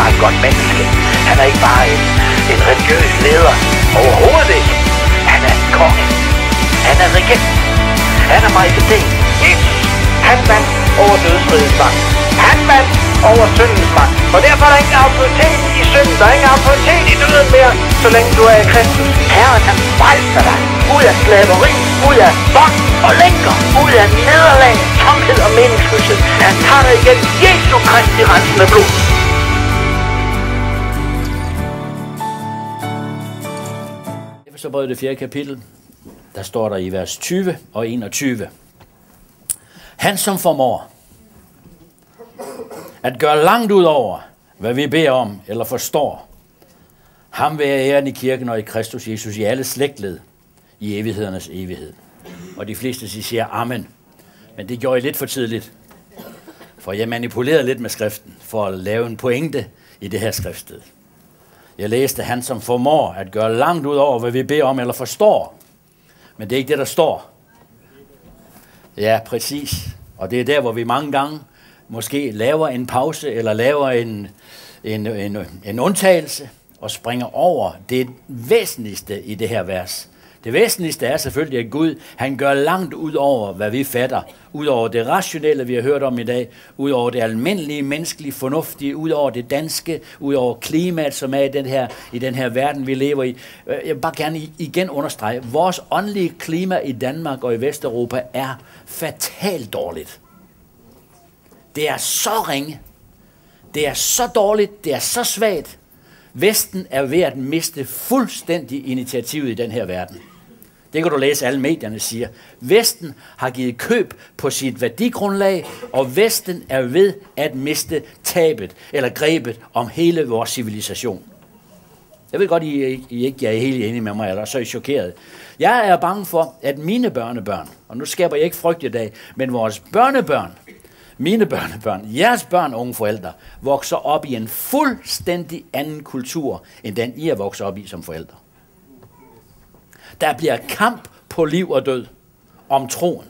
bare et godt menneske. Han er ikke bare en, en religiøs leder. Overhovedet ikke. Han er konge. Han er regent. Han er majestæt. Jesus, han vandt over dødsridens magt. Han vandt over syndens magt. Og derfor er der ingen autoritet i synden. Der er ingen autoritet i døden mere, så længe du er i Kristus. Herren, han frelser dig ud af slaveri, ud af bånd og lænker, ud af nederlag, tomhed og meningsløshed. Han tager dig igen Jesu Kristi rensende blod. Så brød det fjerde kapitel, der står der i vers 20 og 21. Han som formår at gøre langt ud over, hvad vi beder om eller forstår, ham vil jeg æren i kirken og i Kristus Jesus i alle slægtled, i evighedernes evighed. Og de fleste siger amen. Men det gjorde jeg lidt for tidligt. For jeg manipulerede lidt med skriften, for at lave en pointe i det her skriftsted. Jeg læste, han som formår at gøre langt ud over, hvad vi beder om eller forstår. Men det er ikke det, der står. Ja, præcis. Og det er der, hvor vi mange gange måske laver en pause, eller laver en, en, en, en undtagelse, og springer over det væsentligste i det her vers. Det væsentligste er selvfølgelig, at Gud han gør langt ud over, hvad vi fatter. Ud over det rationelle, vi har hørt om i dag. Ud over det almindelige, menneskelige, fornuftige. Ud over det danske. Ud over klimaet, som er i den her, i den her verden, vi lever i. Øh, jeg vil bare gerne igen understrege, vores åndelige klima i Danmark og i Vesteuropa er fatalt dårligt. Det er så ringe. Det er så dårligt. Det er så svagt. Vesten er ved at miste fuldstændig initiativet i den her verden. Det kan du læse, alle medierne siger. Vesten har givet køb på sit værdigrundlag, og Vesten er ved at miste tabet, eller grebet om hele vores civilisation. Jeg ved godt, I, I ikke er helt enige med mig, eller så er I chokeret. Jeg er bange for, at mine børnebørn, og nu skaber jeg ikke frygt i dag, men vores børnebørn, mine børnebørn, jeres børn, unge forældre, vokser op i en fuldstændig anden kultur, end den I er vokset op i som forældre. Der bliver kamp på liv og død om troen.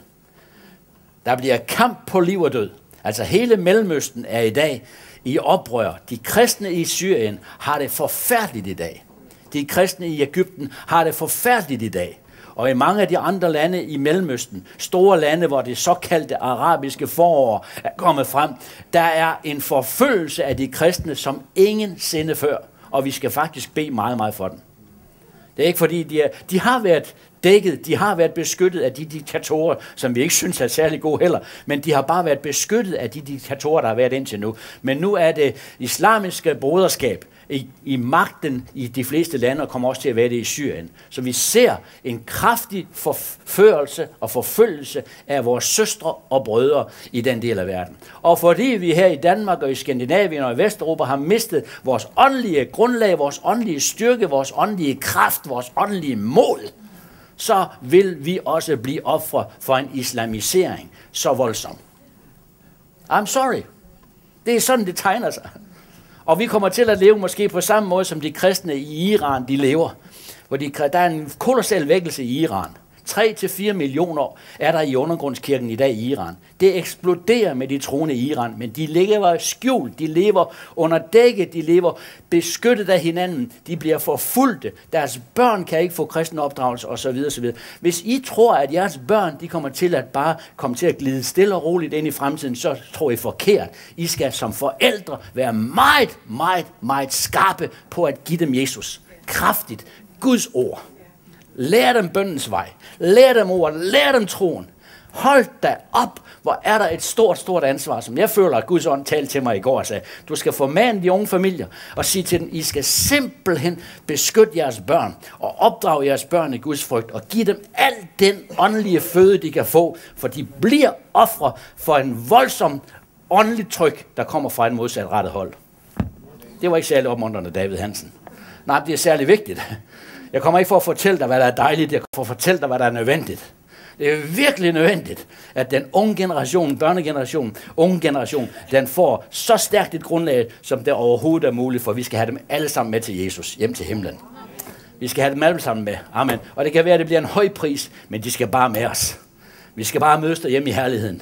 Der bliver kamp på liv og død. Altså hele Mellemøsten er i dag i oprør. De kristne i Syrien har det forfærdeligt i dag. De kristne i Ægypten har det forfærdeligt i dag. Og i mange af de andre lande i Mellemøsten, store lande, hvor det såkaldte arabiske forår er kommet frem, der er en forfølgelse af de kristne som ingen sinde før. Og vi skal faktisk bede meget, meget for dem. Det er ikke fordi, de, er, de har været dækket, de har været beskyttet af de diktatorer, som vi ikke synes er særlig gode heller, men de har bare været beskyttet af de diktatorer, der har været indtil nu. Men nu er det islamiske broderskab i, i magten i de fleste lande, og kommer også til at være det i Syrien. Så vi ser en kraftig forførelse og forfølgelse af vores søstre og brødre i den del af verden. Og fordi vi her i Danmark og i Skandinavien og i Vesteuropa har mistet vores åndelige grundlag, vores åndelige styrke, vores åndelige kraft, vores åndelige mål, så vil vi også blive ofre for en islamisering så voldsom. I'm sorry. Det er sådan, det tegner sig. Og vi kommer til at leve måske på samme måde, som de kristne i Iran, de lever. Hvor de, der er en kolossal vækkelse i Iran. 3-4 millioner er der i undergrundskirken i dag i Iran. Det eksploderer med de troende i Iran, men de lever skjult, de lever under dækket, de lever beskyttet af hinanden, de bliver forfulgte, deres børn kan ikke få kristen opdragelse osv. osv. Hvis I tror, at jeres børn de kommer til at bare komme til at glide stille og roligt ind i fremtiden, så tror I forkert. I skal som forældre være meget, meget, meget skarpe på at give dem Jesus. Kraftigt. Guds ord. Lær dem bøndens vej. Lær dem ordet. Lær dem troen. Hold da op, hvor er der et stort, stort ansvar, som jeg føler, at Guds ånd talte til mig i går og sagde, du skal formane de unge familier og sige til dem, I skal simpelthen beskytte jeres børn og opdrage jeres børn i Guds frygt og give dem al den åndelige føde, de kan få, for de bliver ofre for en voldsom åndelig tryk, der kommer fra en modsat rettet hold. Det var ikke særlig opmuntrende, David Hansen. Nej, det er særlig vigtigt. Jeg kommer ikke for at fortælle dig, hvad der er dejligt. Jeg kommer for at fortælle dig, hvad der er nødvendigt. Det er virkelig nødvendigt, at den unge generation, børnegeneration, unge generation, den får så stærkt et grundlag, som det overhovedet er muligt, for vi skal have dem alle sammen med til Jesus, hjem til himlen. Vi skal have dem alle sammen med. Amen. Og det kan være, at det bliver en høj pris, men de skal bare med os. Vi skal bare mødes hjem i herligheden.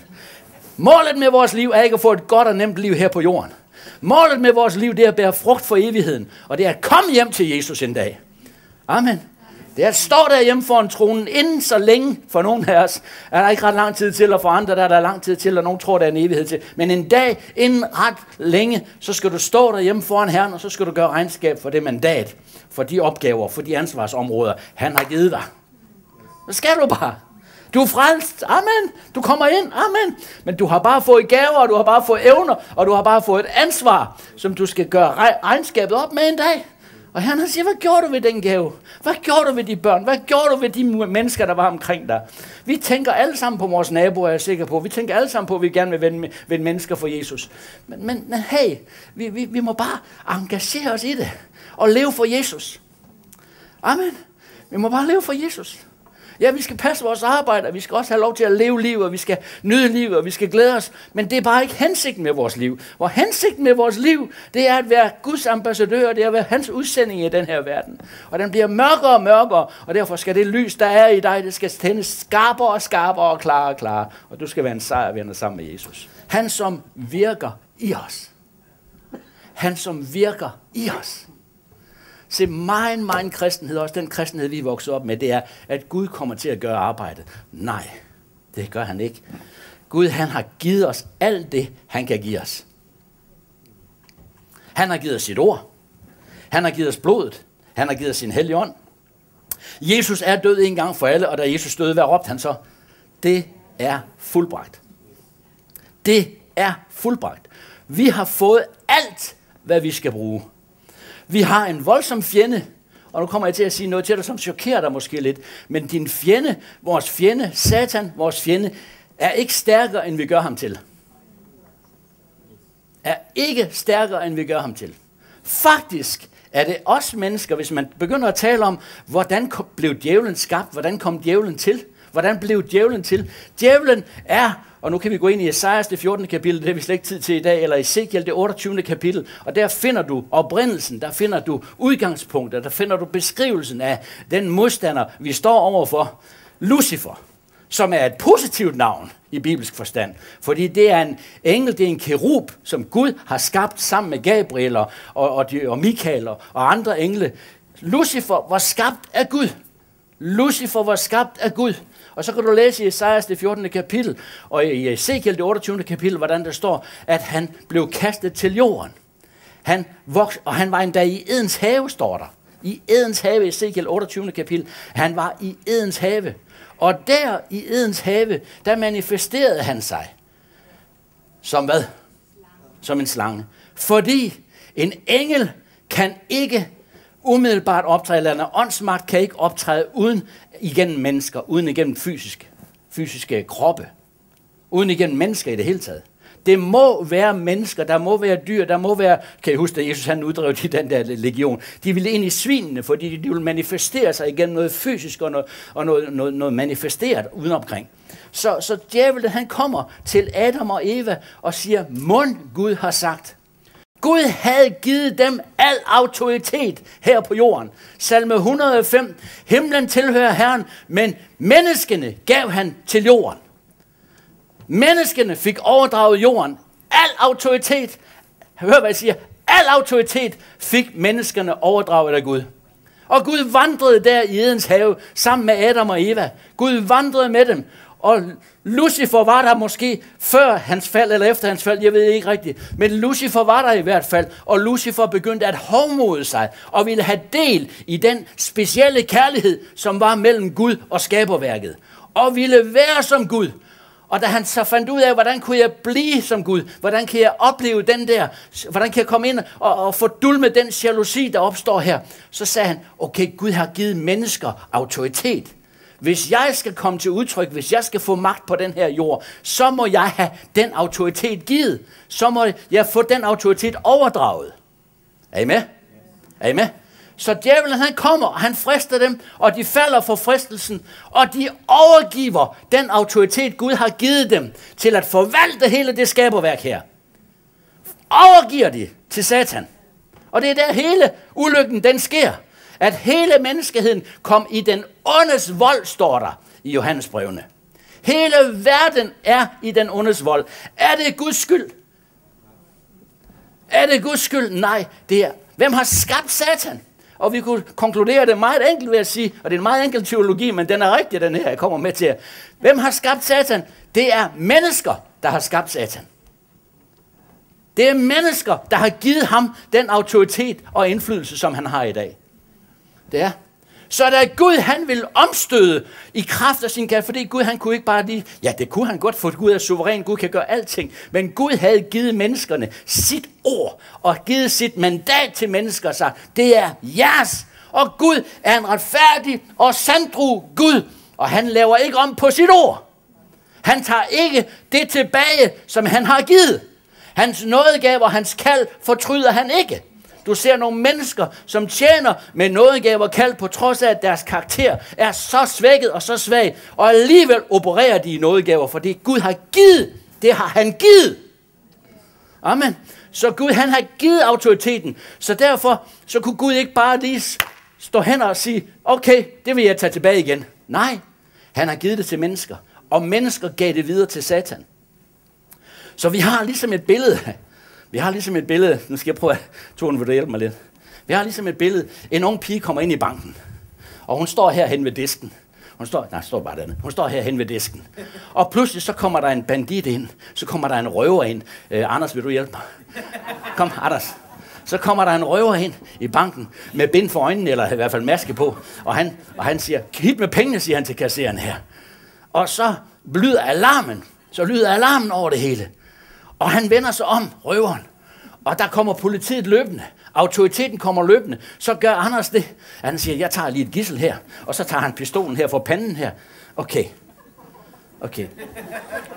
Målet med vores liv er ikke at få et godt og nemt liv her på jorden. Målet med vores liv, det er at bære frugt for evigheden. Og det er at komme hjem til Jesus en dag. Amen. Det er at stå der hjemme foran tronen, inden så længe for nogen af os, er der ikke ret lang tid til, og for andre der er der lang tid til, og nogen tror, der er en evighed til. Men en dag inden ret længe, så skal du stå der hjemme foran Herren, og så skal du gøre regnskab for det mandat, for de opgaver, for de ansvarsområder, han har givet dig. Så skal du bare. Du er frelst. Amen. Du kommer ind. Amen. Men du har bare fået gaver, og du har bare fået evner, og du har bare fået et ansvar, som du skal gøre regnskabet op med en dag. Og han siger, hvad gjorde du ved den gave? Hvad gjorde du ved de børn? Hvad gjorde du ved de mennesker, der var omkring dig? Vi tænker alle sammen på vores naboer, er jeg sikker på. Vi tænker alle sammen på, at vi gerne vil vende, vende mennesker for Jesus. Men, men, men hey, vi, vi, vi må bare engagere os i det. Og leve for Jesus. Amen. Vi må bare leve for Jesus. Ja, vi skal passe vores arbejde, og vi skal også have lov til at leve livet, og vi skal nyde livet, og vi skal glæde os. Men det er bare ikke hensigten med vores liv. Hvor hensigten med vores liv, det er at være Guds ambassadør, det er at være hans udsending i den her verden. Og den bliver mørkere og mørkere, og derfor skal det lys, der er i dig, det skal tændes skarpere og skarpere og klarere og klarere. Og du skal være en sejrvinder sammen med Jesus. Han, som virker i os. Han, som virker i os. Se, meget, meget kristenhed, også den kristenhed, vi er vokset op med, det er, at Gud kommer til at gøre arbejdet. Nej, det gør han ikke. Gud, han har givet os alt det, han kan give os. Han har givet os sit ord. Han har givet os blodet. Han har givet os sin hellige ånd. Jesus er død en gang for alle, og da Jesus døde, hvad råbte han så? Det er fuldbragt. Det er fuldbragt. Vi har fået alt, hvad vi skal bruge. Vi har en voldsom fjende, og nu kommer jeg til at sige noget til dig, som chokerer dig måske lidt. Men din fjende, vores fjende, Satan, vores fjende, er ikke stærkere, end vi gør ham til. Er ikke stærkere, end vi gør ham til. Faktisk er det os mennesker, hvis man begynder at tale om, hvordan blev djævlen skabt, hvordan kom djævlen til, hvordan blev djævlen til. Djævlen er og nu kan vi gå ind i Esajas det 14. kapitel, det har vi slet ikke tid til i dag, eller Ezekiel det 28. kapitel, og der finder du oprindelsen, der finder du udgangspunktet, der finder du beskrivelsen af den modstander, vi står overfor, Lucifer, som er et positivt navn i bibelsk forstand, fordi det er en engel, det er en kerub, som Gud har skabt sammen med Gabriel og, og, de, og Michael og, og andre engle. Lucifer var skabt af Gud. Lucifer var skabt af Gud. Og så kan du læse i Esajas det 14. kapitel, og i Ezekiel det 28. kapitel, hvordan der står, at han blev kastet til jorden. Han voks, og han var endda i Edens have, står der. I Edens have, Ezekiel 28. kapitel. Han var i Edens have. Og der i Edens have, der manifesterede han sig. Som hvad? Som en slange. Fordi en engel kan ikke umiddelbart optræde, eller en åndsmagt kan ikke optræde uden igennem mennesker, uden igennem fysisk, fysiske kroppe, uden igennem mennesker i det hele taget. Det må være mennesker, der må være dyr, der må være, kan I huske, at Jesus han uddrev i den der legion, de ville ind i svinene, fordi de ville manifestere sig igennem noget fysisk og noget, og noget, noget, noget manifesteret udenomkring. Så, så djævelen han kommer til Adam og Eva og siger, mund Gud har sagt, Gud havde givet dem al autoritet her på jorden. Salme 105. Himlen tilhører Herren, men menneskene gav han til jorden. Menneskene fik overdraget jorden. Al autoritet, hør hvad jeg siger, al autoritet fik menneskerne overdraget af Gud. Og Gud vandrede der i Edens have sammen med Adam og Eva. Gud vandrede med dem, og Lucifer var der måske før hans fald, eller efter hans fald, jeg ved ikke rigtigt. Men Lucifer var der i hvert fald, og Lucifer begyndte at hovmode sig, og ville have del i den specielle kærlighed, som var mellem Gud og skaberværket. Og ville være som Gud. Og da han så fandt ud af, hvordan kunne jeg blive som Gud, hvordan kan jeg opleve den der, hvordan kan jeg komme ind og, og få dulme den jalousi, der opstår her, så sagde han, okay, Gud har givet mennesker autoritet. Hvis jeg skal komme til udtryk, hvis jeg skal få magt på den her jord, så må jeg have den autoritet givet. Så må jeg få den autoritet overdraget. Er I med? Er I med? Så djævlen han kommer, og han frister dem, og de falder for fristelsen, og de overgiver den autoritet, Gud har givet dem, til at forvalte hele det skaberværk her. Overgiver de til Satan. Og det er der hele ulykken, den sker at hele menneskeheden kom i den ondes vold, står der i Johannesbrevene. Hele verden er i den ondes vold. Er det Guds skyld? Er det Guds skyld? Nej, det er. Hvem har skabt Satan? Og vi kunne konkludere det meget enkelt ved at sige, og det er en meget enkel teologi, men den er rigtig, den her, jeg kommer med til. Hvem har skabt Satan? Det er mennesker, der har skabt Satan. Det er mennesker, der har givet ham den autoritet og indflydelse, som han har i dag. Det er. Så er der Gud, han vil omstøde i kraft af sin kærlighed, fordi Gud, han kunne ikke bare lige, ja, det kunne han godt, for Gud er suveræn, Gud kan gøre alting, men Gud havde givet menneskerne sit ord, og givet sit mandat til mennesker, sig, det er jeres, og Gud er en retfærdig og sandru Gud, og han laver ikke om på sit ord. Han tager ikke det tilbage, som han har givet. Hans nådegaver, hans kald, fortryder han ikke. Du ser nogle mennesker, som tjener med nådegaver kald på trods af, at deres karakter er så svækket og så svag, og alligevel opererer de i nådegaver, fordi Gud har givet. Det har han givet. Amen. Så Gud, han har givet autoriteten. Så derfor, så kunne Gud ikke bare lige stå hen og sige, okay, det vil jeg tage tilbage igen. Nej, han har givet det til mennesker. Og mennesker gav det videre til Satan. Så vi har ligesom et billede. Vi har ligesom et billede. Nu skal jeg prøve at Toren, vil hjælpe mig lidt? Vi har ligesom et billede. En ung pige kommer ind i banken. Og hun står her hen ved disken. Hun står, nej, står bare dernede. Hun står her hen ved disken. Og pludselig så kommer der en bandit ind. Så kommer der en røver ind. Øh, Anders, vil du hjælpe mig? Kom, Anders. Så kommer der en røver ind i banken med bind for øjnene, eller i hvert fald maske på. Og han, og han siger, hit med pengene, siger han til kasseren her. Og så lyder alarmen. Så lyder alarmen over det hele. Og han vender sig om, røveren. Og der kommer politiet løbende. Autoriteten kommer løbende. Så gør Anders det. Han siger, jeg tager lige et gissel her. Og så tager han pistolen her for panden her. Okay. Okay.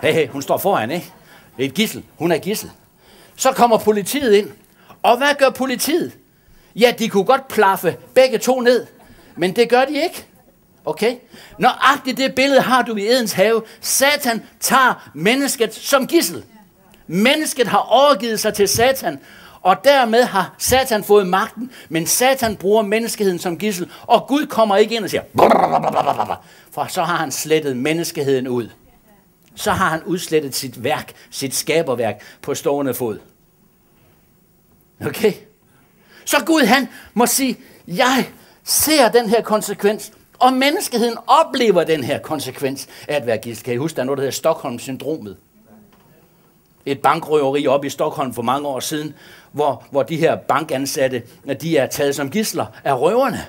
Hey, hey, hun står foran, ikke? Det er et gissel. Hun er gissel. Så kommer politiet ind. Og hvad gør politiet? Ja, de kunne godt plaffe begge to ned. Men det gør de ikke. Okay? Nøjagtigt det billede har du i Edens have. Satan tager mennesket som gissel. Mennesket har overgivet sig til Satan, og dermed har Satan fået magten, men Satan bruger menneskeheden som gissel, og Gud kommer ikke ind og siger, for så har han slettet menneskeheden ud. Så har han udslettet sit værk, sit skaberværk på stående fod. Okay? Så Gud han må sige, jeg ser den her konsekvens, og menneskeheden oplever den her konsekvens af at være gissel. Kan I huske, der er noget, der hedder Stockholm-syndromet? Et bankrøveri op i Stockholm for mange år siden, hvor, hvor de her bankansatte, de er taget som gisler af røverne.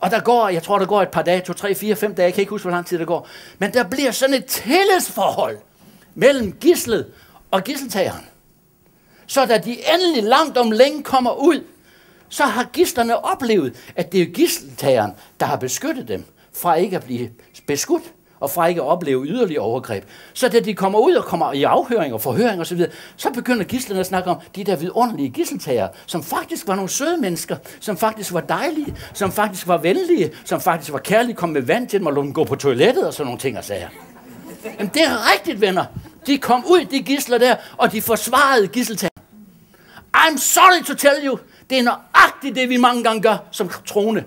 Og der går, jeg tror, der går et par dage, to, tre, fire, fem dage, jeg kan ikke huske, hvor lang tid det går. Men der bliver sådan et tillidsforhold mellem gislet og gisseltageren. Så da de endelig langt om længe kommer ud, så har gislerne oplevet, at det er gisseltageren, der har beskyttet dem fra ikke at blive beskudt og fra ikke at opleve yderligere overgreb. Så da de kommer ud og kommer i afhøring og forhøring osv., så, så begynder gislerne at snakke om de der vidunderlige gisseltager, som faktisk var nogle søde mennesker, som faktisk var dejlige, som faktisk var venlige, som faktisk var kærlige, kom med vand til dem og lå dem gå på toilettet og sådan nogle ting og sager. Men det er rigtigt, venner. De kom ud, de gisler der, og de forsvarede gisseltager. I'm sorry to tell you, det er nøjagtigt det, vi mange gange gør som troende.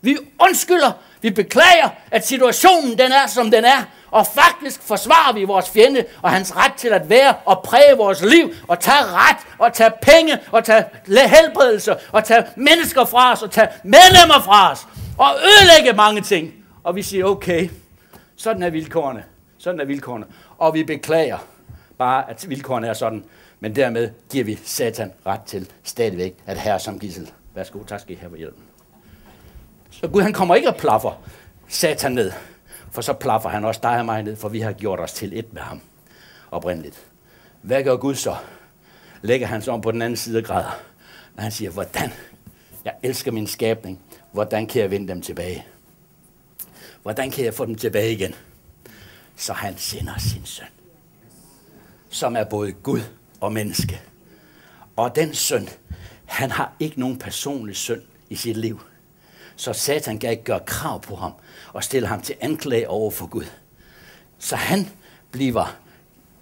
Vi undskylder, vi beklager, at situationen den er, som den er, og faktisk forsvarer vi vores fjende og hans ret til at være og præge vores liv og tage ret og tage penge og tage helbredelse og tage mennesker fra os og tage medlemmer fra os og ødelægge mange ting. Og vi siger, okay, sådan er vilkårene. Sådan er vilkårene. Og vi beklager bare, at vilkårene er sådan. Men dermed giver vi Satan ret til stadigvæk at herre som gissel. Værsgo, tak skal I have for hjælpen. Så Gud han kommer ikke og plaffer Satan ned, for så plaffer han også dig og mig ned, for vi har gjort os til et med ham oprindeligt. Hvad gør Gud så? Lægger han sig om på den anden side og græder, når han siger, hvordan? Jeg elsker min skabning. Hvordan kan jeg vinde dem tilbage? Hvordan kan jeg få dem tilbage igen? Så han sender sin søn, som er både Gud og menneske. Og den søn, han har ikke nogen personlig søn i sit liv så Satan kan ikke gøre krav på ham og stille ham til anklage over for Gud. Så han bliver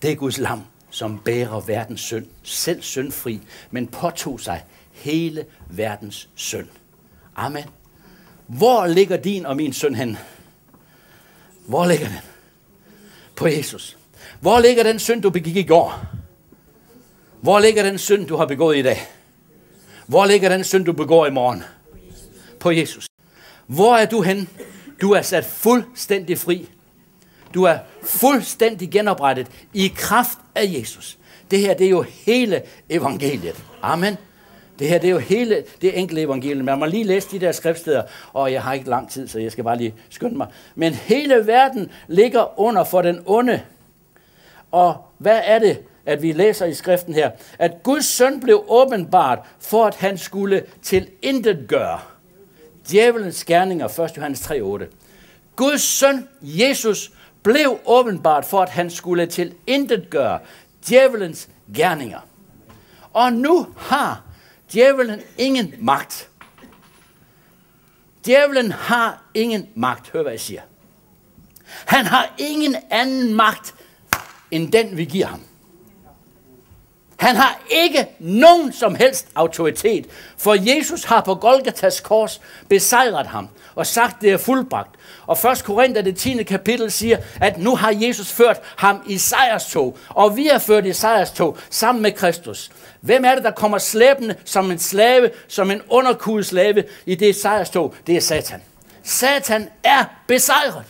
det Guds lam, som bærer verdens synd, selv syndfri, men påtog sig hele verdens synd. Amen. Hvor ligger din og min synd hen? Hvor ligger den? På Jesus. Hvor ligger den synd, du begik i går? Hvor ligger den synd, du har begået i dag? Hvor ligger den synd, du begår i morgen? På Jesus. Hvor er du hen? Du er sat fuldstændig fri. Du er fuldstændig genoprettet i kraft af Jesus. Det her, det er jo hele evangeliet. Amen. Det her, det er jo hele det enkelte evangelium. Man må lige læse de der skriftsteder, og jeg har ikke lang tid, så jeg skal bare lige skynde mig. Men hele verden ligger under for den onde. Og hvad er det, at vi læser i skriften her? At Guds søn blev åbenbart, for at han skulle til intet gøre. Djævelens gerninger, 1. Johannes 3:8. Guds søn, Jesus, blev åbenbart, for at han skulle til intet gøre djævelens gerninger. Og nu har djævelen ingen magt. Djævelen har ingen magt. Hør, hvad jeg siger. Han har ingen anden magt, end den vi giver ham. Han har ikke nogen som helst autoritet, for Jesus har på Golgatas kors besejret ham og sagt, det er fuldbragt. Og 1. Korinther, det 10. kapitel, siger, at nu har Jesus ført ham i sejrstog, og vi er ført i sejrstog sammen med Kristus. Hvem er det, der kommer slæbende som en slave, som en underkudet slave i det sejrstog? Det er Satan. Satan er besejret.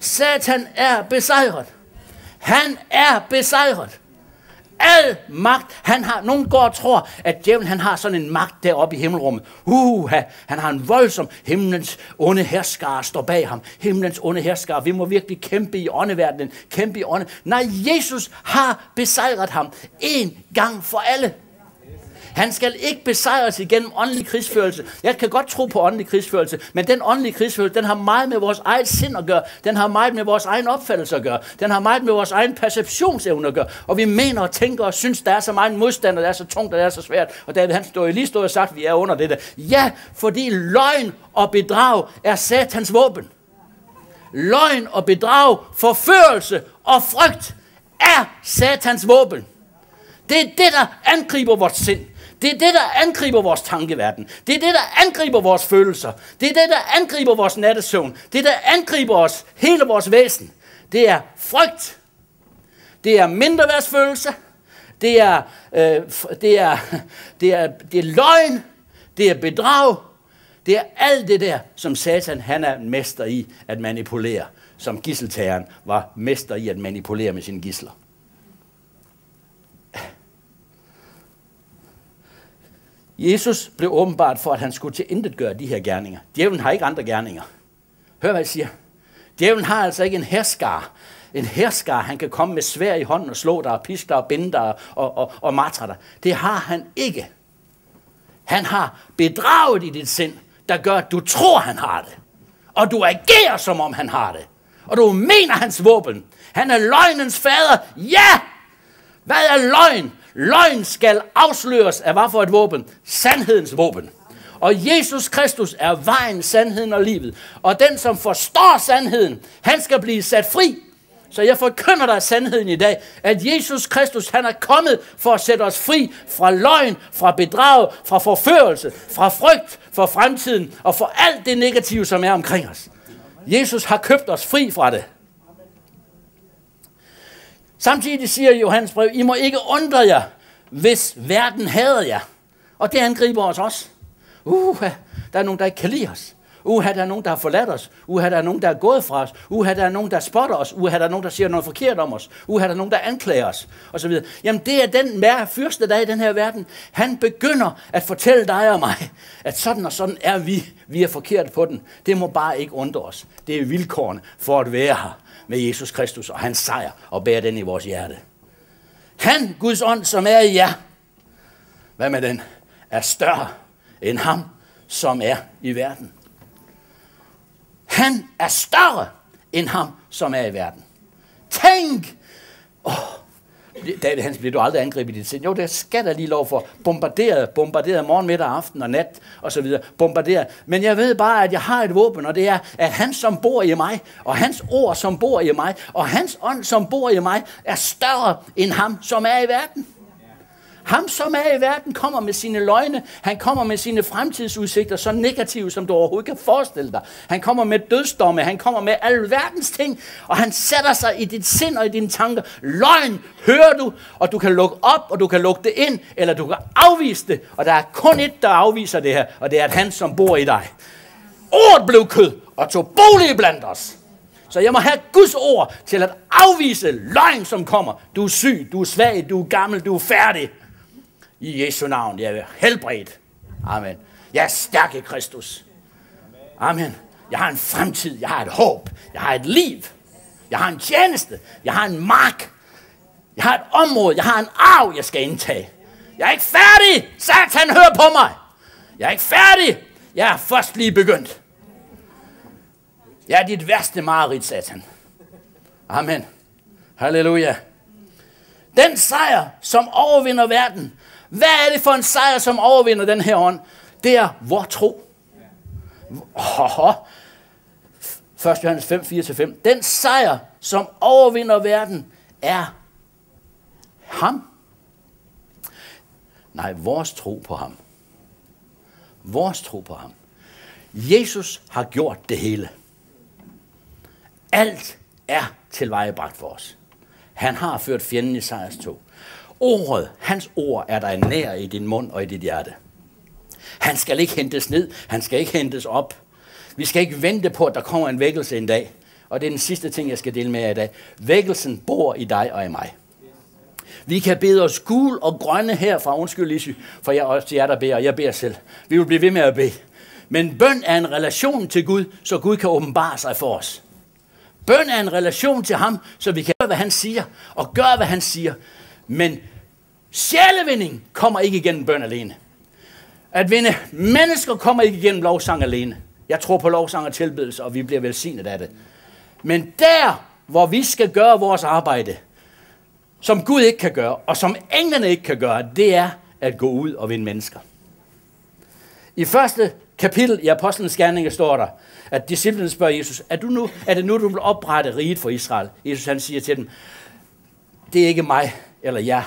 Satan er besejret. Han er besejret al magt. Han har, nogen går og tror, at djævlen han har sådan en magt deroppe i himmelrummet. Uh, han har en voldsom himlens onde herskare står bag ham. Himlens onde herskare. Vi må virkelig kæmpe i åndeverdenen. Kæmpe i ånde. Nej, Jesus har besejret ham en gang for alle. Han skal ikke besejres igennem åndelig krigsførelse. Jeg kan godt tro på åndelig krigsførelse, men den åndelige krigsførelse, den har meget med vores eget sind at gøre. Den har meget med vores egen opfattelse at gøre. Den har meget med vores egen perceptionsevne at gøre. Og vi mener og tænker og synes, der er så meget modstand, og det er så tungt, og det er så svært. Og David han stod lige stået og sagt, at vi er under det der. Ja, fordi løgn og bedrag er satans våben. Løgn og bedrag, forførelse og frygt er satans våben. Det er det, der angriber vores sind. Det er det, der angriber vores tankeverden. Det er det, der angriber vores følelser. Det er det, der angriber vores nattesøvn. Det der angriber os, hele vores væsen. Det er frygt. Det er mindreværdsfølelse. Det er, øh, det, er, det, er, det er løgn. Det er bedrag. Det er alt det der, som Satan han er mester i at manipulere. Som gisseltageren var mester i at manipulere med sine gisler. Jesus blev åbenbart for, at han skulle til intet gøre de her gerninger. Djævlen har ikke andre gerninger. Hør, hvad jeg siger. Djævlen har altså ikke en herskar. En herskar, han kan komme med svær i hånden og slå dig, og piske dig, og binde dig og, og, og matre dig. Det har han ikke. Han har bedraget i dit sind, der gør, at du tror, han har det. Og du agerer, som om han har det. Og du mener hans våben. Han er løgnens fader. Ja! Hvad er løgn? Løgn skal afsløres af hvad for et våben? Sandhedens våben. Og Jesus Kristus er vejen, sandheden og livet. Og den, som forstår sandheden, han skal blive sat fri. Så jeg forkynder dig sandheden i dag, at Jesus Kristus, han er kommet for at sætte os fri fra løgn, fra bedrag, fra forførelse, fra frygt for fremtiden og for alt det negative, som er omkring os. Jesus har købt os fri fra det. Samtidig siger Johannes brev, I må ikke undre jer, hvis verden hader jer. Og det angriber os også. Uh, der er nogen, der ikke kan lide os. Uha, der er nogen, der har forladt os. Uha, der er nogen, der er gået fra os. Uha, der er nogen, der spotter os. Uha, der er nogen, der siger noget forkert om os. Uha, der er nogen, der anklager os. Og så videre. Jamen, det er den mær fyrste dag i den her verden. Han begynder at fortælle dig og mig, at sådan og sådan er vi. Vi er forkert på den. Det må bare ikke undre os. Det er vilkårene for at være her med Jesus Kristus og hans sejr og bære den i vores hjerte. Han, Guds ånd, som er i jer, hvad med den, er større end ham, som er i verden. Han er større end ham, som er i verden. Tænk! Oh, David Hans, bliver du aldrig angrebet i dit sind? Jo, det skal der lige lov for. Bombarderet, bombarderet morgen, middag, aften og nat og så videre. Bombarderet. Men jeg ved bare, at jeg har et våben, og det er, at han, som bor i mig, og hans ord, som bor i mig, og hans ånd, som bor i mig, er større end ham, som er i verden. Ham, som er i verden, kommer med sine løgne. Han kommer med sine fremtidsudsigter, så negative, som du overhovedet kan forestille dig. Han kommer med dødsdomme. Han kommer med alverdens ting. Og han sætter sig i dit sind og i dine tanker. Løgn hører du, og du kan lukke op, og du kan lukke det ind, eller du kan afvise det. Og der er kun et, der afviser det her, og det er, at han, som bor i dig. Ordet blev kød og tog bolig blandt os. Så jeg må have Guds ord til at afvise løgn, som kommer. Du er syg, du er svag, du er gammel, du er færdig. I Jesu navn, jeg er helbredt. Amen. Jeg er stærk i Kristus. Amen. Jeg har en fremtid, jeg har et håb, jeg har et liv. Jeg har en tjeneste, jeg har en mark. Jeg har et område, jeg har en arv, jeg skal indtage. Jeg er ikke færdig. Satan, hør på mig. Jeg er ikke færdig. Jeg er først lige begyndt. Jeg er dit værste mareridt, satan. Amen. Halleluja. Den sejr, som overvinder verden. Hvad er det for en sejr, som overvinder den her ånd? Det er vor tro. Oh, 1. Johannes 5, 4-5. Den sejr, som overvinder verden, er ham. Nej, vores tro på ham. Vores tro på ham. Jesus har gjort det hele. Alt er tilvejebragt for os. Han har ført fjenden i sejrstog. Ordet, hans ord, er der nær i din mund og i dit hjerte. Han skal ikke hentes ned, han skal ikke hentes op. Vi skal ikke vente på, at der kommer en vækkelse en dag. Og det er den sidste ting, jeg skal dele med jer i dag. Vækkelsen bor i dig og i mig. Vi kan bede os gul og grønne herfra. Undskyld, Lise, for jeg også også jer, der beder, jeg beder selv. Vi vil blive ved med at bede. Men bøn er en relation til Gud, så Gud kan åbenbare sig for os. Bøn er en relation til ham, så vi kan gøre, hvad han siger, og gøre, hvad han siger. Men sjælevinding kommer ikke igennem bøn alene. At vinde mennesker kommer ikke igennem lovsang alene. Jeg tror på lovsang og tilbedelse, og vi bliver velsignet af det. Men der, hvor vi skal gøre vores arbejde, som Gud ikke kan gøre, og som englene ikke kan gøre, det er at gå ud og vinde mennesker. I første kapitel i Apostlenes Gerninger står der, at disciplinen spørger Jesus, er, du nu, er det nu, du vil oprette riget for Israel? Jesus han siger til dem, det er ikke mig eller jer,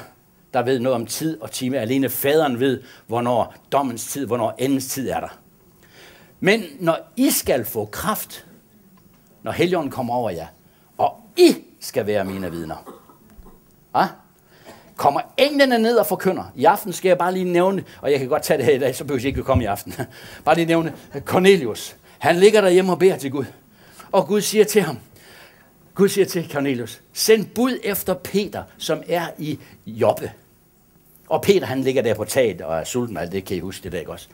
der ved noget om tid og time. Alene faderen ved, hvornår dommens tid, hvornår endens tid er der. Men når I skal få kraft, når Helligånden kommer over jer, og I skal være mine vidner. Ja? Kommer englene ned og forkynder. I aften skal jeg bare lige nævne, og jeg kan godt tage det her i dag, så behøver jeg ikke komme i aften. Bare lige nævne Cornelius. Han ligger derhjemme og beder til Gud. Og Gud siger til ham, Gud siger til Cornelius, send bud efter Peter, som er i Joppe. Og Peter han ligger der på taget og er sulten, alt det kan I huske det der, ikke også.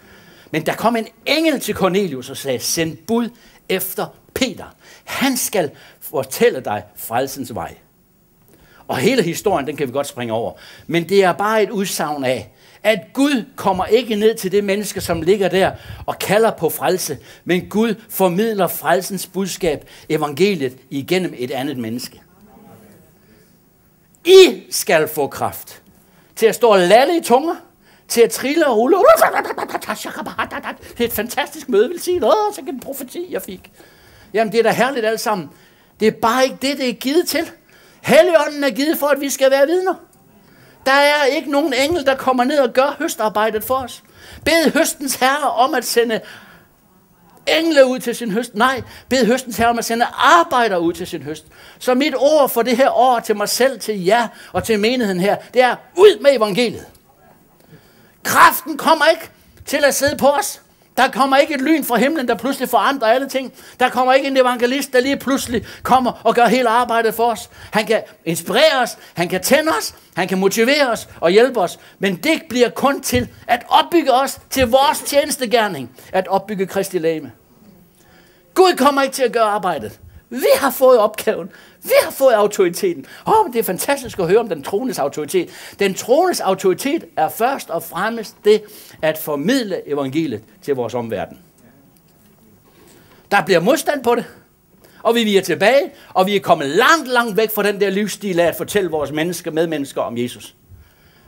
Men der kom en engel til Cornelius og sagde, send bud efter Peter. Han skal fortælle dig frelsens vej. Og hele historien, den kan vi godt springe over. Men det er bare et udsagn af, at Gud kommer ikke ned til det menneske, som ligger der og kalder på frelse, men Gud formidler frelsens budskab, evangeliet, igennem et andet menneske. I skal få kraft til at stå og lalle i tunger, til at trille og rulle. Det er et fantastisk møde, vil sige. Åh, så en profeti, jeg fik. Jamen, det er da herligt alt sammen. Det er bare ikke det, det er givet til. Helligånden er givet for, at vi skal være vidner. Der er ikke nogen engel, der kommer ned og gør høstarbejdet for os. Bed høstens herre om at sende engle ud til sin høst. Nej, bed høstens herre om at sende arbejder ud til sin høst. Så mit ord for det her år til mig selv, til jer og til menigheden her, det er ud med evangeliet. Kraften kommer ikke til at sidde på os. Der kommer ikke et lyn fra himlen, der pludselig forandrer alle ting. Der kommer ikke en evangelist, der lige pludselig kommer og gør hele arbejdet for os. Han kan inspirere os, han kan tænde os, han kan motivere os og hjælpe os. Men det bliver kun til at opbygge os til vores tjenestegærning. At opbygge Kristi læme. Gud kommer ikke til at gøre arbejdet. Vi har fået opgaven. Vi har fået autoriteten. Åh, oh, det er fantastisk at høre om den troendes autoritet. Den troendes autoritet er først og fremmest det at formidle evangeliet til vores omverden. Der bliver modstand på det, og vi er tilbage, og vi er kommet langt, langt væk fra den der livsstil af at fortælle vores mennesker, medmennesker om Jesus.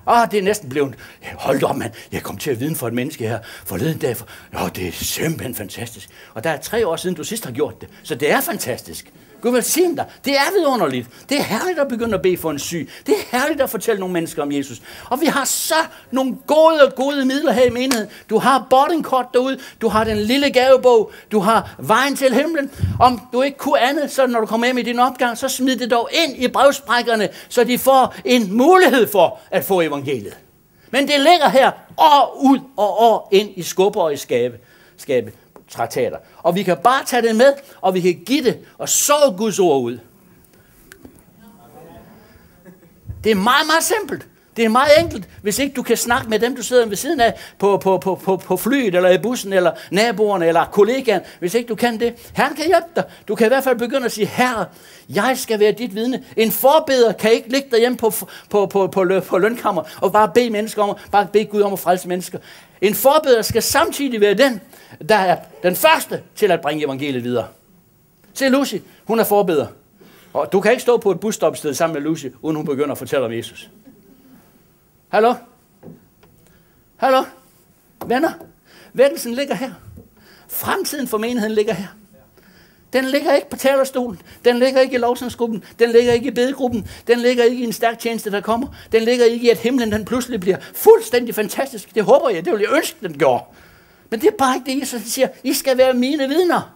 Ah, det er næsten blevet, hold op mand, jeg kom til at vide for et menneske her forleden dag. For, Åh, det er simpelthen fantastisk. Og der er tre år siden, du sidst har gjort det, så det er fantastisk. Gud velsigne dig. Det er vidunderligt. Det er herligt at begynde at bede for en syg. Det er herligt at fortælle nogle mennesker om Jesus. Og vi har så nogle gode, gode midler her i menigheden. Du har boardingkort derude. Du har den lille gavebog. Du har vejen til himlen. Om du ikke kunne andet, så når du kommer hjem i din opgang, så smid det dog ind i brevsprækkerne, så de får en mulighed for at få evangeliet. Men det ligger her år ud og år ind i skubber og i skabe. skabe traktater. Og vi kan bare tage det med, og vi kan give det og så Guds ord ud. Det er meget, meget simpelt. Det er meget enkelt, hvis ikke du kan snakke med dem, du sidder ved siden af på, på, på, på, på flyet, eller i bussen, eller naboerne, eller kollegaen. Hvis ikke du kan det, Herren kan hjælpe dig. Du kan i hvert fald begynde at sige, Herre, jeg skal være dit vidne. En forbeder kan ikke ligge derhjemme på, på, på, på, på, på lønkammer og bare bede mennesker om, bare bede Gud om at frelse mennesker. En forbeder skal samtidig være den, der er den første til at bringe evangeliet videre. Se Lucy, hun er forbeder. Og du kan ikke stå på et busstopsted sammen med Lucy, uden hun begynder at fortælle om Jesus. Hallo? Hallo? Venner? Vendelsen ligger her. Fremtiden for menigheden ligger her. Den ligger ikke på talerstolen. Den ligger ikke i lovsangsgruppen. Den ligger ikke i bedegruppen. Den ligger ikke i en stærk tjeneste, der kommer. Den ligger ikke i, at himlen den pludselig bliver fuldstændig fantastisk. Det håber jeg. Det vil jeg ønske, den gjorde. Men det er bare ikke det, Jesus siger. I skal være mine vidner.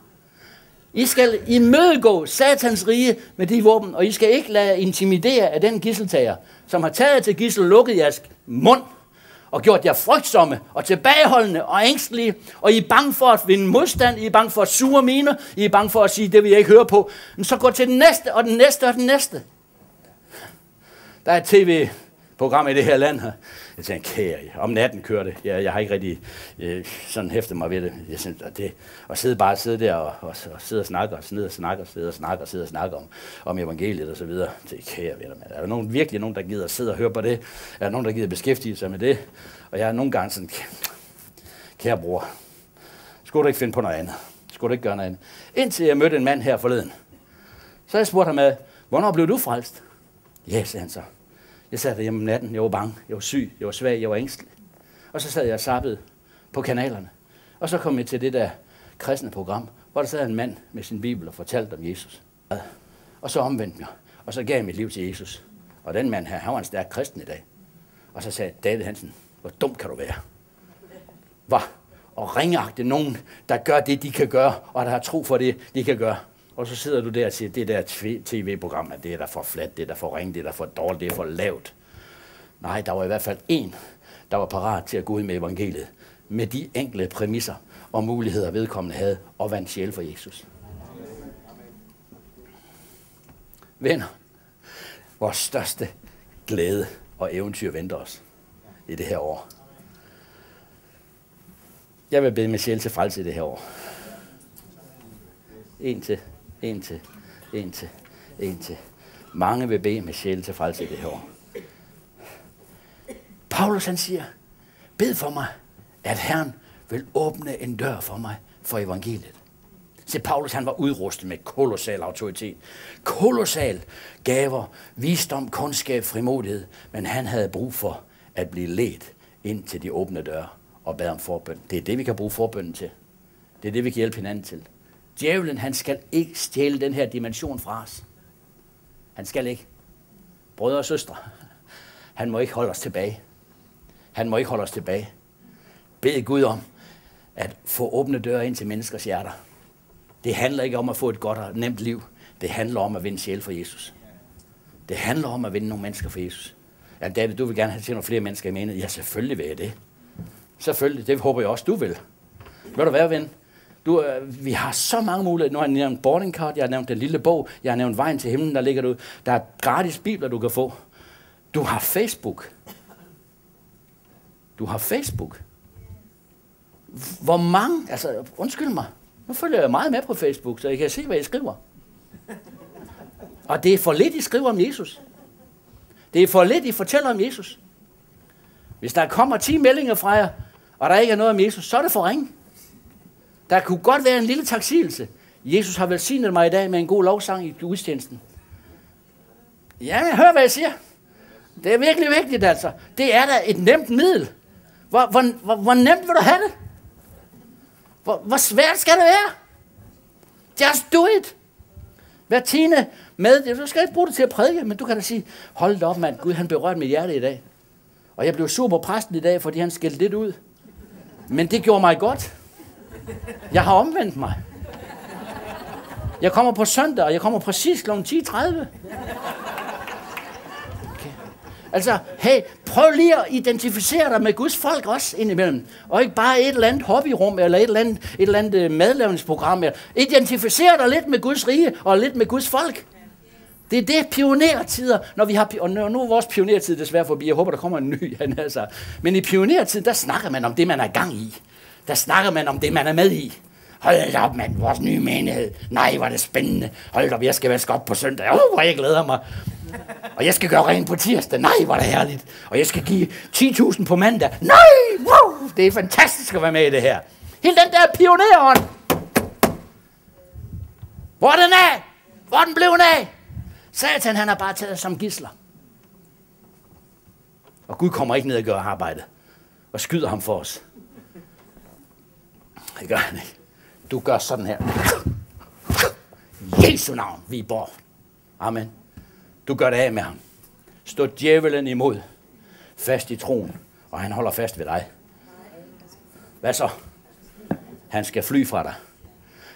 I skal imødegå satans rige med de våben, og I skal ikke lade intimidere af den gisseltager, som har taget til gissel lukket jeres mund og gjort jer frygtsomme og tilbageholdende og ængstelige, og I er bange for at vinde modstand, I er bange for at sure miner, I er bange for at sige, det vil jeg ikke høre på. Men så gå til den næste, og den næste, og den næste. Der er et tv-program i det her land her. Jeg tænkte, kære, om natten kører det. Jeg, jeg har ikke rigtig øh, sådan hæftet mig ved det. Jeg synes, at det at sidde bare sidde der og, og, og sidde og snakke, og sidde og snakke, og sidde og snakke, og sidde og snakke om, om evangeliet og så videre. Det kære venner, er der nogen, virkelig nogen, der gider sidde og høre på det? Er der nogen, der gider beskæftige sig med det? Og jeg er nogle gange sådan, kære bror, skulle du ikke finde på noget andet? Skulle du ikke gøre noget andet? Indtil jeg mødte en mand her forleden. Så jeg spurgte ham af, hvornår blev du frelst? Ja, sagde han så. Jeg sad derhjemme om natten, jeg var bange, jeg var syg, jeg var svag, jeg var ængstelig. Og så sad jeg og sappede på kanalerne. Og så kom jeg til det der kristne program, hvor der sad en mand med sin bibel og fortalte om Jesus. Og så omvendte jeg, og så gav jeg mit liv til Jesus. Og den mand her, han var en stærk kristen i dag. Og så sagde David Hansen, hvor dum kan du være? Var og ringagte nogen, der gør det, de kan gøre, og der har tro for det, de kan gøre. Og så sidder du der og siger, det der tv-program, det er der for fladt, det er der for ringe, det er der for dårligt, det er for lavt. Nej, der var i hvert fald en, der var parat til at gå ud med evangeliet, med de enkle præmisser og muligheder, vedkommende havde, og vandt sjæl for Jesus. Venner, vores største glæde og eventyr venter os i det her år. Jeg vil bede med sjæl til frelse i det her år. En til. En til, en til, en til. Mange vil bede med sjæl til frelse i det her år. Paulus han siger, bed for mig, at Herren vil åbne en dør for mig for evangeliet. Se, Paulus han var udrustet med kolossal autoritet. Kolossal gaver, visdom, kundskab, frimodighed. Men han havde brug for at blive ledt ind til de åbne døre og bad om forbøn. Det er det, vi kan bruge forbønnen til. Det er det, vi kan hjælpe hinanden til. Djævlen, han skal ikke stjæle den her dimension fra os. Han skal ikke. Brødre og søstre, han må ikke holde os tilbage. Han må ikke holde os tilbage. Bed Gud om at få åbne døre ind til menneskers hjerter. Det handler ikke om at få et godt og nemt liv. Det handler om at vinde sjæl for Jesus. Det handler om at vinde nogle mennesker for Jesus. Ja, David, du vil gerne have til nogle flere mennesker i menigheden. Ja, selvfølgelig vil jeg det. Selvfølgelig, det håber jeg også, du vil. Vil du være, ven? Du, øh, vi har så mange muligheder. Nu har jeg nævnt boarding card, jeg har nævnt den lille bog, jeg har nævnt vejen til himlen, der ligger du. Der er gratis bibler, du kan få. Du har Facebook. Du har Facebook. Hvor mange, altså undskyld mig, nu følger jeg meget med på Facebook, så jeg kan se, hvad I skriver. Og det er for lidt, I skriver om Jesus. Det er for lidt, I fortæller om Jesus. Hvis der kommer 10 meldinger fra jer, og der ikke er noget om Jesus, så er det for ringe. Der kunne godt være en lille taksigelse. Jesus har velsignet mig i dag med en god lovsang i gudstjenesten. Ja, hør hvad jeg siger. Det er virkelig vigtigt, altså. Det er da et nemt middel. Hvor, hvor, hvor, hvor nemt vil du have det? Hvor, hvor svært skal det være? Just do it. Hver tiende med, du skal ikke bruge det til at prædike, men du kan da sige, hold da op mand, Gud han berørte mit hjerte i dag. Og jeg blev super præsten i dag, fordi han skældte lidt ud. Men det gjorde mig godt. Jeg har omvendt mig. Jeg kommer på søndag, og jeg kommer præcis kl. 10.30. Okay. Altså, hey, prøv lige at identificere dig med Guds folk også indimellem. Og ikke bare et eller andet hobbyrum, eller et eller andet, et eller andet øh, madlavningsprogram. Identificer dig lidt med Guds rige, og lidt med Guds folk. Det er det pionertider, når vi har, og nu er vores pionertid desværre forbi, jeg håber, der kommer en ny, han altså. Men i pionertiden, der snakker man om det, man er gang i. Der snakker man om det, man er med i. Hold op, mand, vores nye menighed. Nej, hvor er det spændende. Hold op, jeg skal vaske op på søndag. Uh, hvor jeg glæder mig. Og jeg skal gøre rent på tirsdag. Nej, hvor er det herligt. Og jeg skal give 10.000 på mandag. Nej, wow, det er fantastisk at være med i det her. Hele den der pionerånd. Hvor er den af? Hvor er den blevet af? Satan, han har bare taget som gisler. Og Gud kommer ikke ned og gør arbejdet. Og skyder ham for os. Det gør han ikke. Du gør sådan her. Jesu navn, vi bor. Amen. Du gør det af med ham. Stå djævelen imod. Fast i troen. Og han holder fast ved dig. Hvad så? Han skal fly fra dig.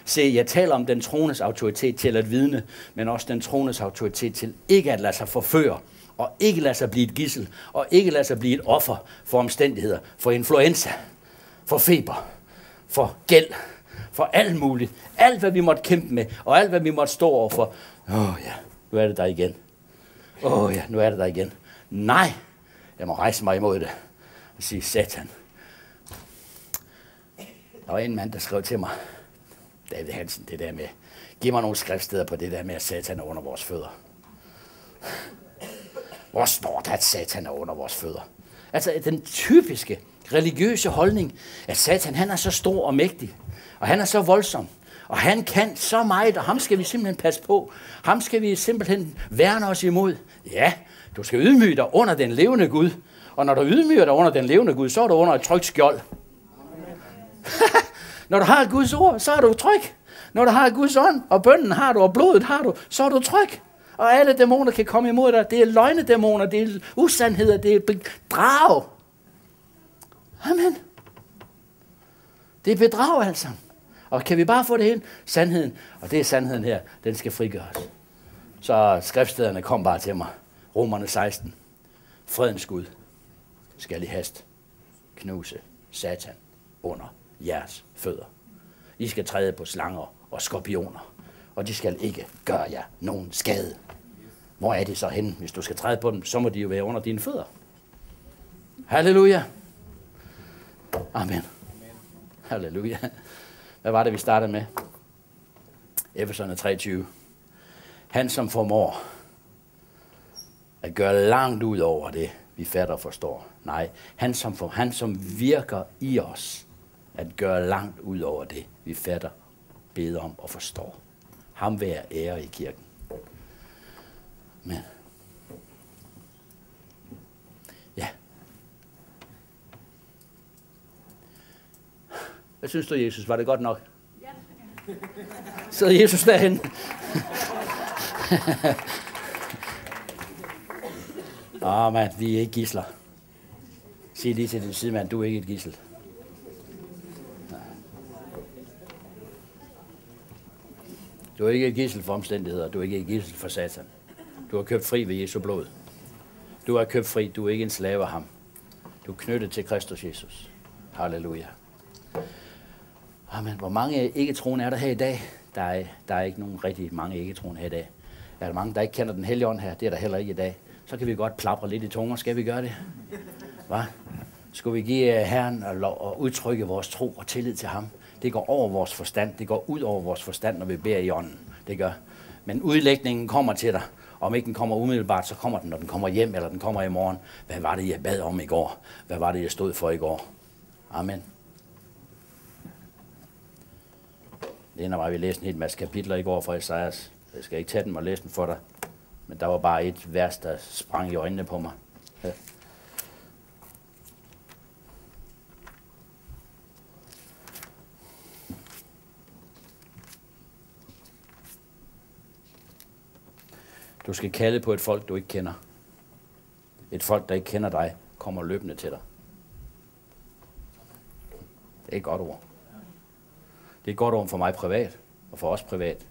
Se, jeg taler om den trones autoritet til at vidne, men også den trones autoritet til ikke at lade sig forføre, og ikke lade sig blive et gissel, og ikke lade sig blive et offer for omstændigheder, for influenza, for feber, for gæld, for alt muligt. Alt, hvad vi måtte kæmpe med, og alt, hvad vi måtte stå overfor. Åh oh, ja, nu er det der igen. Åh oh, ja, nu er det der igen. Nej, jeg må rejse mig imod det og sige, satan. Der var en mand, der skrev til mig, David Hansen, det der med, giv mig nogle skriftsteder på det der med, at satan er under vores fødder. Hvor står der, at satan er under vores fødder? Altså den typiske religiøse holdning, at satan han er så stor og mægtig, og han er så voldsom, og han kan så meget, og ham skal vi simpelthen passe på. Ham skal vi simpelthen værne os imod. Ja, du skal ydmyge dig under den levende Gud. Og når du ydmyger dig under den levende Gud, så er du under et trygt skjold. når du har Guds ord, så er du tryg. Når du har Guds ånd, og bønden har du, og blodet har du, så er du tryg. Og alle dæmoner kan komme imod dig. Det er løgnedæmoner, det er usandheder, det er bedrag. Amen. Det er bedrag altså. Og kan vi bare få det ind? Sandheden, og det er sandheden her, den skal frigøres. Så skriftstederne kom bare til mig. Romerne 16. Fredens Gud skal i hast knuse Satan under jeres fødder. I skal træde på slanger og skorpioner, og de skal ikke gøre jer nogen skade. Hvor er de så henne? Hvis du skal træde på dem, så må de jo være under dine fødder. Halleluja. Amen. Halleluja. Hvad var det, vi startede med? Efeserne 23. Han som formår at gøre langt ud over det, vi fatter og forstår. Nej, han som, for, han som virker i os at gøre langt ud over det, vi fatter, beder om og forstår. Ham vær ære i kirken. Men Hvad synes du, Jesus? Var det godt nok? Ja. Sidder Jesus derhen? Åh, ah, oh, mand, vi er ikke gisler. Sig lige til din sidemand, du er ikke et gissel. Du er ikke et gissel for omstændigheder, du er ikke et gissel for satan. Du har købt fri ved Jesu blod. Du er købt fri, du er ikke en slave af ham. Du er knyttet til Kristus Jesus. Halleluja. Amen. Hvor mange ikke-troende er der her i dag? Der er, der er ikke nogen rigtig mange ikke-troende her i dag. Er der mange, der ikke kender den hellige ånd her? Det er der heller ikke i dag. Så kan vi godt plapre lidt i tunger. Skal vi gøre det? Hvad? Skal vi give øh, Herren og, lov, og udtrykke vores tro og tillid til ham? Det går over vores forstand. Det går ud over vores forstand, når vi beder i ånden. Det gør. Men udlægningen kommer til dig. Om ikke den kommer umiddelbart, så kommer den, når den kommer hjem, eller den kommer i morgen. Hvad var det, jeg bad om i går? Hvad var det, jeg stod for i går? Amen. Det ender bare, vi læste en hel masse kapitler i går fra Esajas. Jeg skal ikke tage dem og læse dem for dig. Men der var bare et vers, der sprang i øjnene på mig. Ja. Du skal kalde på et folk, du ikke kender. Et folk, der ikke kender dig, kommer løbende til dig. Det er et godt ord. Det er godt over for mig privat, og for os privat.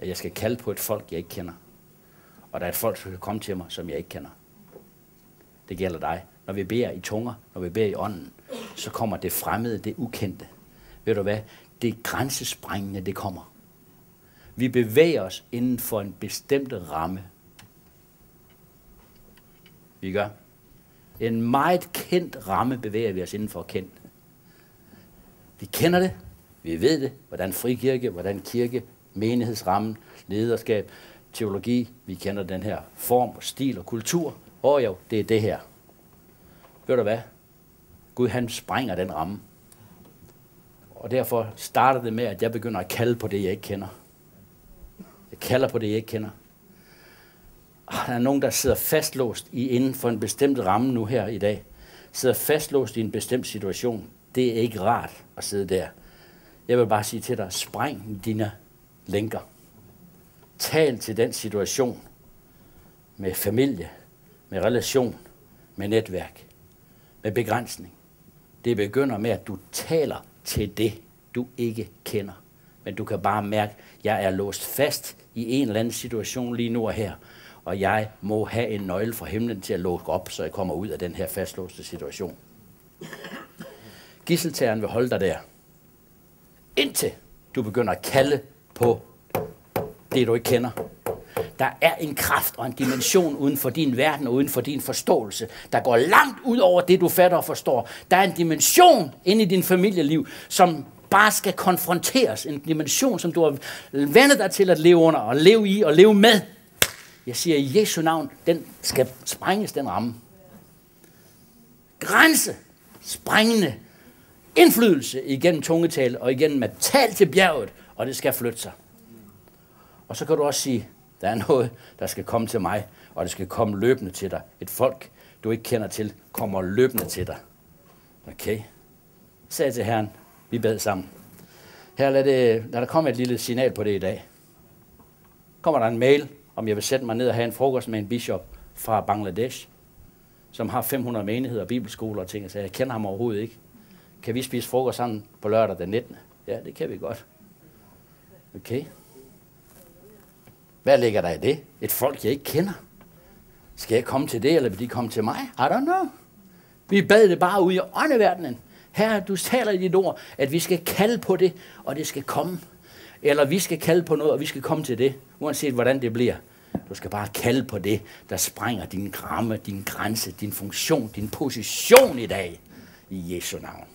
At jeg skal kalde på et folk, jeg ikke kender. Og der er et folk, som kan komme til mig, som jeg ikke kender. Det gælder dig. Når vi beder i tunger, når vi beder i ånden, så kommer det fremmede, det ukendte. Ved du hvad? Det grænsesprængende, det kommer. Vi bevæger os inden for en bestemt ramme. Vi gør. En meget kendt ramme bevæger vi os inden for kendt. Vi kender det, vi ved det, hvordan frikirke, hvordan kirke, menighedsrammen, lederskab, teologi, vi kender den her form og stil og kultur. Og jo, det er det her. Ved du hvad? Gud han sprænger den ramme. Og derfor starter det med, at jeg begynder at kalde på det, jeg ikke kender. Jeg kalder på det, jeg ikke kender. Og der er nogen, der sidder fastlåst i inden for en bestemt ramme nu her i dag. Sidder fastlåst i en bestemt situation. Det er ikke rart at sidde der. Jeg vil bare sige til dig, spræng dine lænker. Tal til den situation med familie, med relation, med netværk, med begrænsning. Det begynder med, at du taler til det, du ikke kender. Men du kan bare mærke, at jeg er låst fast i en eller anden situation lige nu og her. Og jeg må have en nøgle fra himlen til at lukke op, så jeg kommer ud af den her fastlåste situation. Gisseltageren vil holde dig der. Indtil du begynder at kalde på det, du ikke kender. Der er en kraft og en dimension uden for din verden og uden for din forståelse, der går langt ud over det, du fatter og forstår. Der er en dimension inde i din familieliv, som bare skal konfronteres. En dimension, som du har vandet dig til at leve under og leve i og leve med. Jeg siger i Jesu navn, den skal sprænges, den ramme. Grænse, sprængende indflydelse igennem tungetal og igennem at tale til bjerget, og det skal flytte sig. Og så kan du også sige, der er noget, der skal komme til mig, og det skal komme løbende til dig. Et folk, du ikke kender til, kommer løbende til dig. Okay? Sagde til Herren, vi bad sammen. Her lad, det, lad der komme et lille signal på det i dag. Kommer der en mail, om jeg vil sætte mig ned og have en frokost med en bishop fra Bangladesh, som har 500 menigheder, bibelskoler og ting, så jeg kender ham overhovedet ikke. Kan vi spise frokost sammen på lørdag den 19. Ja, det kan vi godt. Okay. Hvad ligger der i det? Et folk, jeg ikke kender. Skal jeg komme til det, eller vil de komme til mig? I don't know. Vi bad det bare ud i åndeverdenen. Her, du taler i dit ord, at vi skal kalde på det, og det skal komme. Eller vi skal kalde på noget, og vi skal komme til det, uanset hvordan det bliver. Du skal bare kalde på det, der sprænger din ramme, din grænse, din funktion, din position i dag. I Jesu navn.